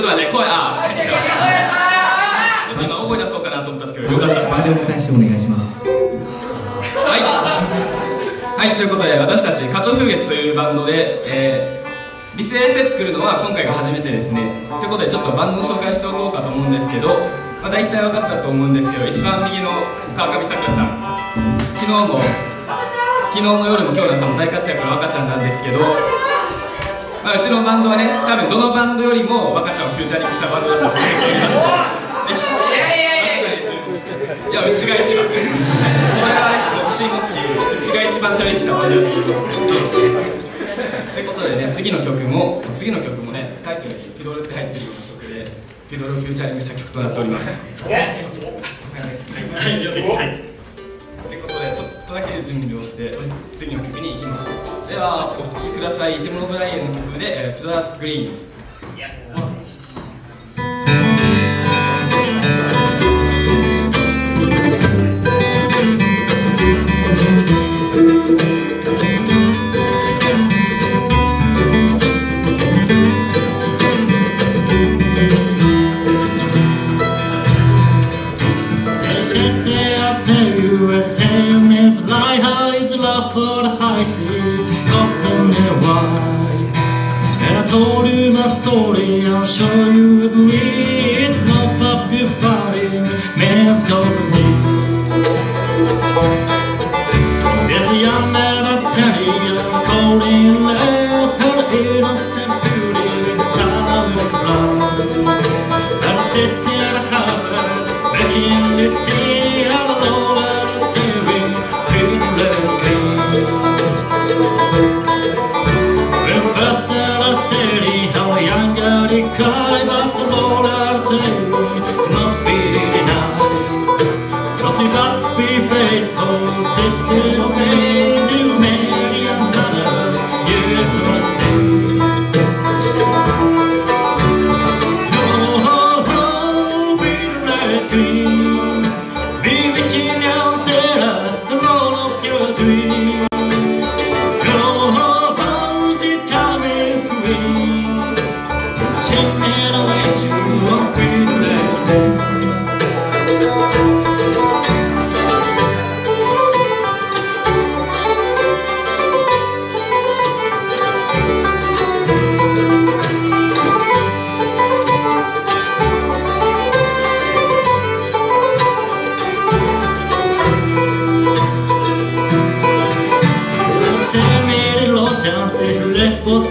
ちょっと待って声あーちょっと今大声出そうかなと思ったんですけどよかったですバンドに対してお願いしますはい、はい、ということで私たちカチョフーゲスというバンドで、えーリスエフェス来るのは今回が初めてですね。ということでちょっとバンドの紹介しておこうかと思うんですけど、まあ、大体分かったと思うんですけど一番右の川上さくらさん。昨日も昨日の夜も京田さんも大活躍の赤ちゃんなんですけど、まあ、うちのバンドはね多分どのバンドよりも若ちゃんをフューチャリングしたバンドだったと思いましていやうちが一番これはね自信持って言ううちが一番食べきたバンドだと思いますということでね次の曲も次の曲もねタイトルにフィドルって入ってるような曲でフィドルをフューチャリングした曲となっております。はい。はいでちょっとだけ準備をして次の曲に行きましょうではお聴きください。ティモノ・ブライエンの曲で「えフラーズ・グリーン」areia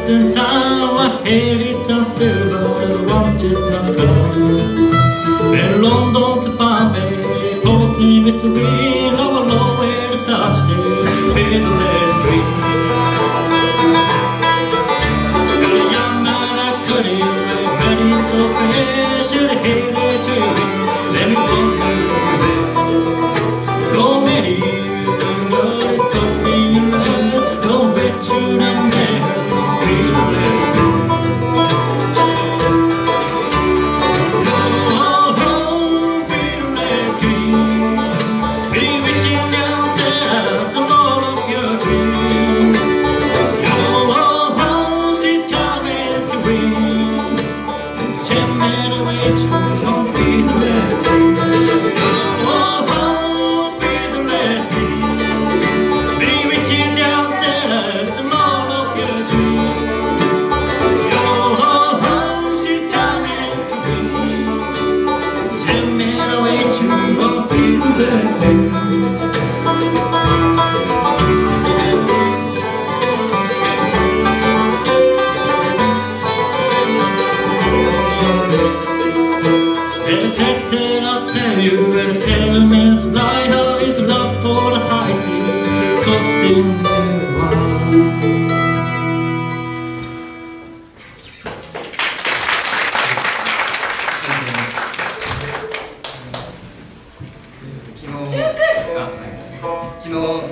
distant hour, heavy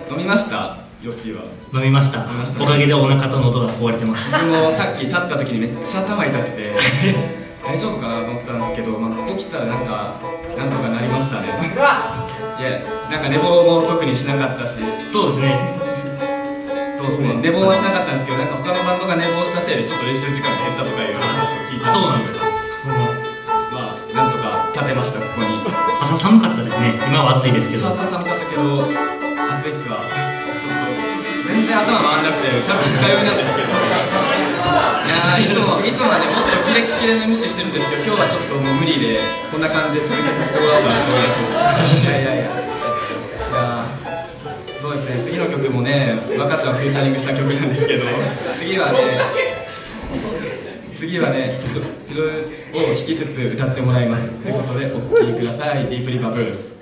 飲みました？ヨッキーは。飲みました。飲みましたね。おかげでお腹と喉が壊れてます。僕もさっき立った時にめっちゃ頭痛くて。大丈夫かなと思ったんですけど、まあ、ここ来たらなんかなんとかなりましたね。いやなんか寝坊も特にしなかったし。そうですねそうですね。寝坊はしなかったんですけどなんか他のバンドが寝坊したせいでちょっと練習時間が減ったとかいう話を聞いてそうなんですか。まあなんとか立てましたここに。朝寒かったですね。今は暑いですけど。朝寒かったけど暑いっすわ。ちょっと全然頭回んなくて多分二日酔いなんですけど。いやーいつもいつもはねもっとキレッキレの MC してるんですけど今日はちょっともう無理でこんな感じで続けさせてもらおうかなと思います。いやいやいや曲もね若ちゃんフューチャリングした曲なんですけど次はね次はね曲を弾きつつ歌ってもらいます。ということでお聴きください「ディープリバブルス」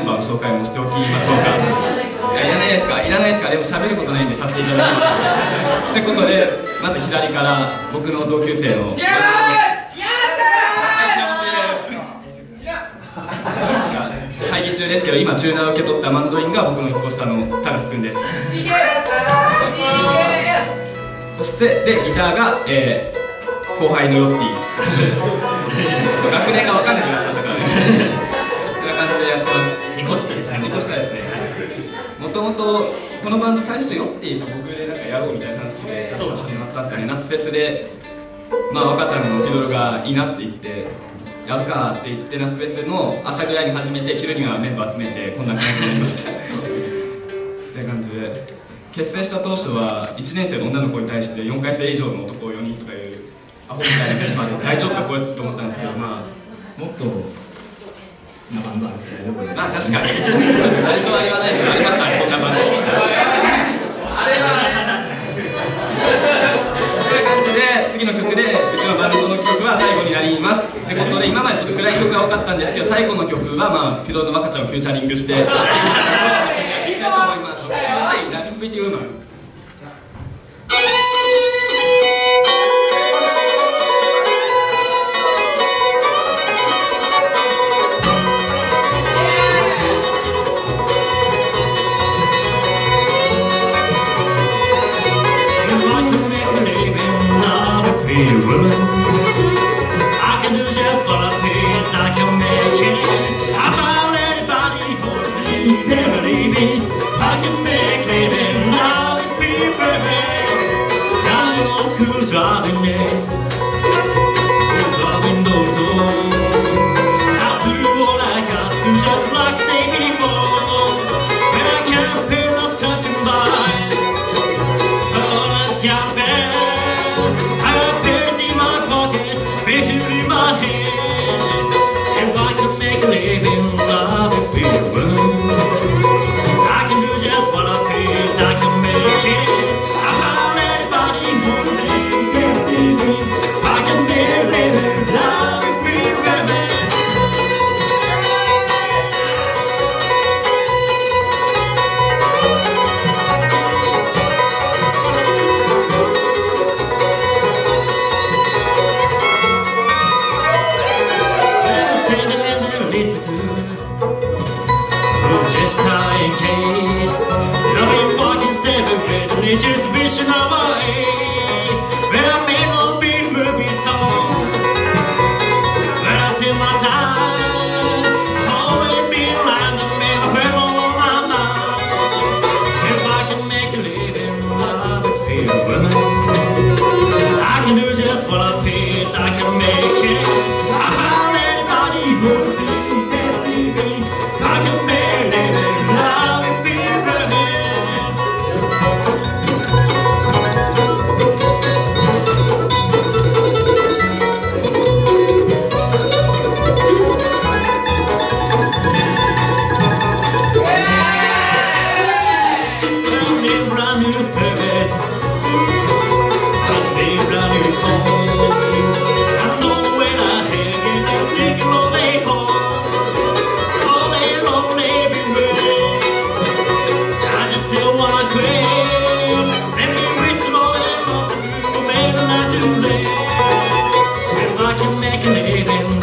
メンバーの紹介もしておきましょうか。いやいらないですかいらないですかでも喋ることないんでさせていただきますでここでまず左から僕の同級生の。会議中ですけど今チューナーを受け取ったマンドリンが僕の1個下のタラスくんです。そしてでギターが、えー後輩のヨッティ。ちょっと学年が分かんなくなっちゃったからねますニコ下ですね。ニコ下ですねもともとこのバンド最初ヨッティと僕でなんかやろうみたいな話で始まったんですよね。夏フェスでまあ若ちゃんのフィドルがいいなって言ってやるかって言って夏フェスの朝ぐらいに始めて昼にはメンバー集めてこんな感じになりました。そうですね。って感じで結成した当初は1年生の女の子に対して4回生以上の男4人とかいうアホみたいなメンバーで大丈夫かこれと思ったんですけどまあもっとまあ確かに。何とは言わないけどありましたねそんなバンドという感じで次の曲でうちのバンドの曲は最後になります。ってことで今までちょっと暗い曲が多かったんですけど最後の曲はまあフィロード若ちゃんをフューチャリングしていきたいと思いますはいラブプリティウーマン Father name. Летит с бешеного и like you're making it.